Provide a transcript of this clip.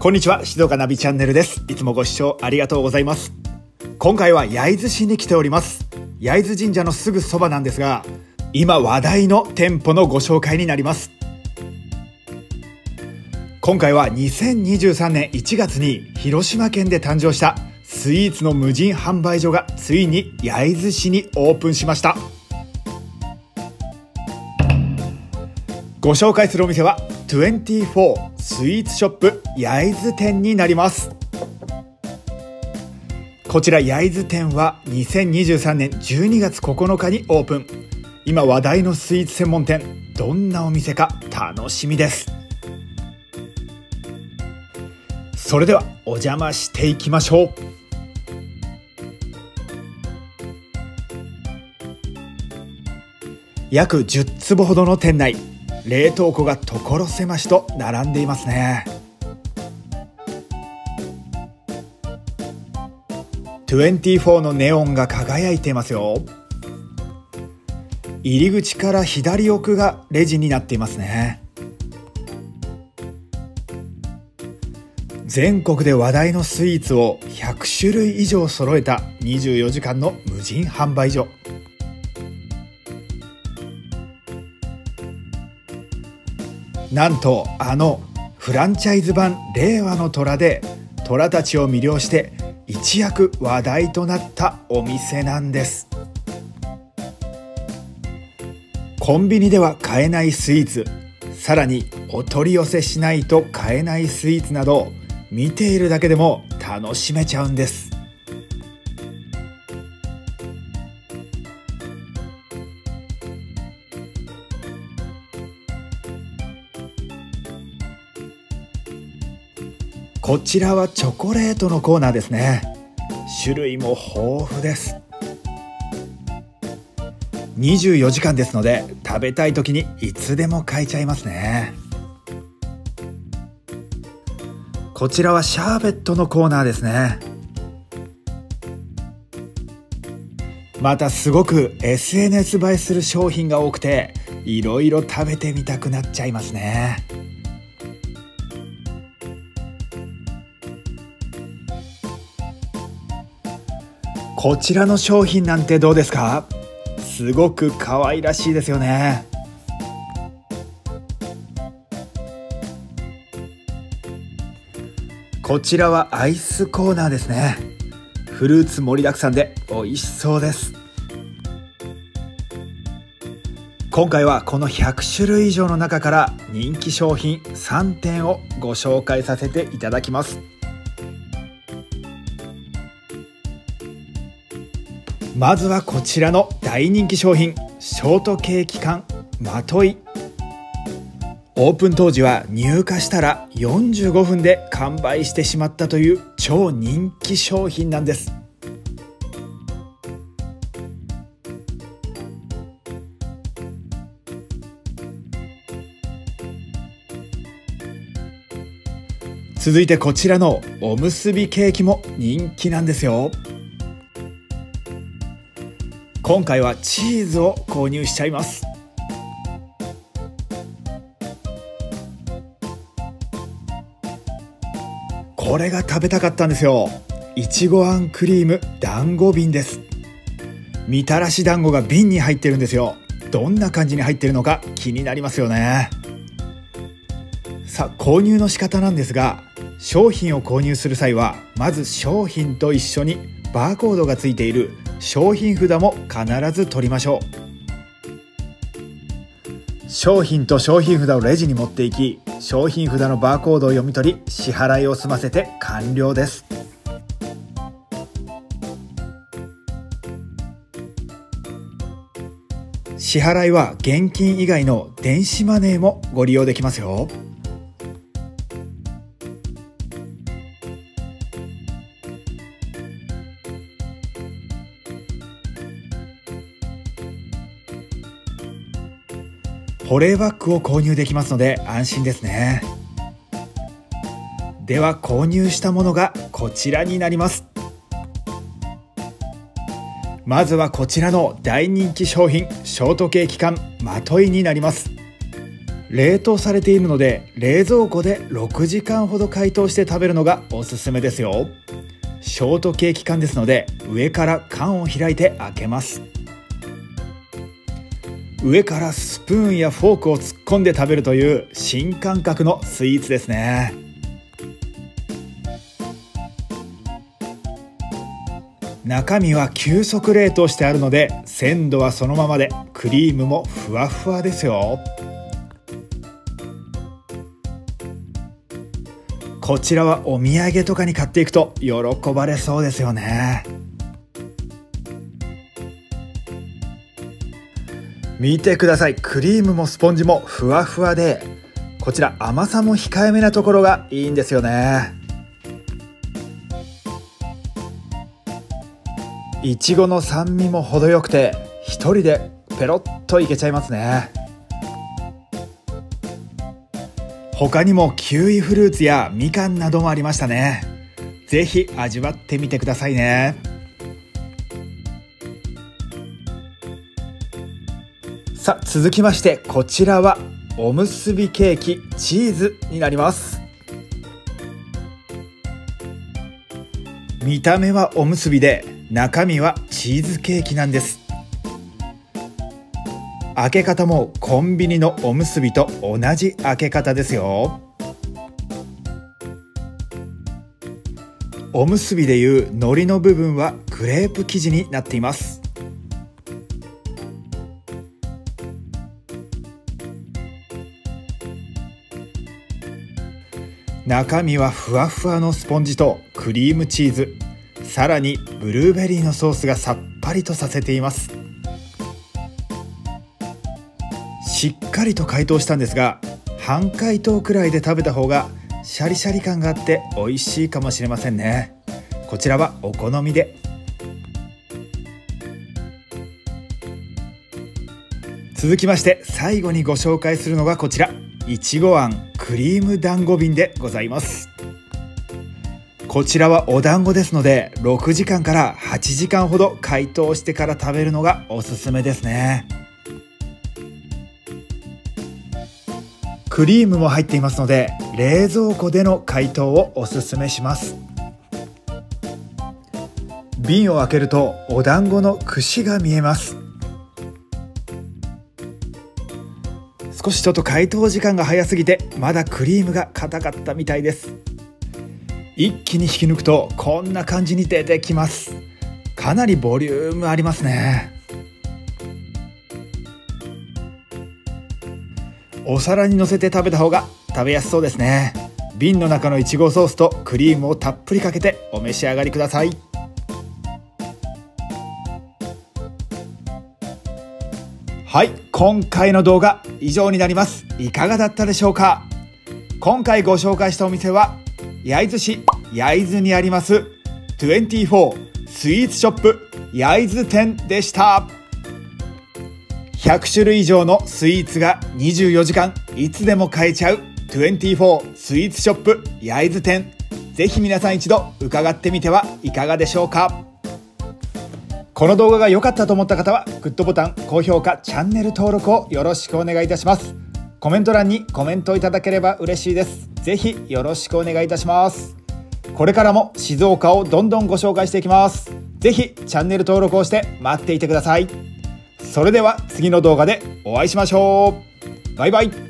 こんにちは静岡ナビチャンネルです。いつもご視聴ありがとうございます。今回は焼津市に来ております。焼津神社のすぐそばなんですが今話題の店舗のご紹介になります。今回は2023年1月に広島県で誕生したスイーツの無人販売所がついに焼津市にオープンしました。ご紹介するお店は24スイーツショップ焼津店になります。こちら焼津店は2023年12月9日にオープン。今話題のスイーツ専門店どんなお店か楽しみです。それではお邪魔していきましょう。約10坪ほどの店内。冷凍庫が所狭しと並んでいますね。24のネオンが輝いていますよ。入り口から左奥がレジになっていますね。全国で話題のスイーツを100種類以上揃えた24時間の無人販売所。なんとあのフランチャイズ版「令和の虎」で虎たちを魅了して一躍話題となったお店なんです。コンビニでは買えないスイーツさらにお取り寄せしないと買えないスイーツなど見ているだけでも楽しめちゃうんです。こちらはチョコレートのコーナーですね。種類も豊富です。24時間ですので食べたい時にいつでも買えちゃいますね。こちらはシャーベットのコーナーですね。またすごく SNS 映えする商品が多くていろいろ食べてみたくなっちゃいますね。こちらの商品なんてどうですか？すごく可愛らしいですよね。こちらはアイスコーナーですね。フルーツ盛りだくさんで美味しそうです。今回はこの100種類以上の中から人気商品3点をご紹介させていただきます。まずはこちらの大人気商品ショートケーキ缶まとい。オープン当時は入荷したら45分で完売してしまったという超人気商品なんです。続いてこちらのおむすびケーキも人気なんですよ。今回はチーズを購入しちゃいます。これが食べたかったんですよ。いちごあんクリーム団子瓶です。みたらし団子が瓶に入ってるんですよ。どんな感じに入ってるのか気になりますよね。さあ購入の仕方なんですが商品を購入する際はまず商品と一緒にバーコードがついている商品札も必ず取りましょう。商品と商品札をレジに持っていき商品札のバーコードを読み取り支払いを済ませて完了です。支払いは現金以外の電子マネーもご利用できますよ。保冷バッグを購入できますので安心ですね。では購入したものがこちらになります。まずはこちらの大人気商品ショートケーキ缶まといになります。冷凍されているので冷蔵庫で6時間ほど解凍して食べるのがおすすめですよ。ショートケーキ缶ですので上から缶を開いて開けます。上からスプーンやフォークを突っ込んで食べるという新感覚のスイーツですね。中身は急速冷凍してあるので鮮度はそのままでクリームもふわふわですよ。こちらはお土産とかに買っていくと喜ばれそうですよね。見てください。クリームもスポンジもふわふわでこちら甘さも控えめなところがいいんですよね。いちごの酸味も程よくて一人でペロッといけちゃいますね。他にもキウイフルーツやみかんなどもありましたね。是非味わってみてくださいね。さあ続きましてこちらはおむすびケーキチーズになります。見た目はおむすびで中身はチーズケーキなんです。開け方もコンビニのおむすびと同じ開け方ですよ。おむすびでいう海苔の部分はクレープ生地になっています。中身はふわふわのスポンジとクリームチーズ。さらにブルーベリーのソースがさっぱりとさせています。しっかりと解凍したんですが半解凍くらいで食べた方がシャリシャリ感があって美味しいかもしれませんね。こちらはお好みで。続きまして最後にご紹介するのがこちら。いちごあん。クリーム団子瓶でございます。こちらはお団子ですので6時間から8時間ほど解凍してから食べるのがおすすめですね。クリームも入っていますので冷蔵庫での解凍をおすすめします。瓶を開けるとお団子の串が見えます。少しちょっと解凍時間が早すぎてまだクリームが硬かったみたいです。一気に引き抜くとこんな感じに出てきます。かなりボリュームありますね。お皿にのせて食べた方が食べやすそうですね。瓶の中のいちごソースとクリームをたっぷりかけてお召し上がりください。はい。今回の動画以上になります。いかがだったでしょうか？今回ご紹介したお店は焼津市焼津にあります24スイーツショップ焼津店でした。100種類以上のスイーツが24時間いつでも買えちゃう24スイーツショップ焼津店。ぜひ皆さん一度伺ってみてはいかがでしょうか？この動画が良かったと思った方はグッドボタン高評価チャンネル登録をよろしくお願いいたします。コメント欄にコメントいただければ嬉しいです。ぜひよろしくお願いいたします。これからも静岡をどんどんご紹介していきます。ぜひチャンネル登録をして待っていてください。それでは次の動画でお会いしましょう。バイバイ。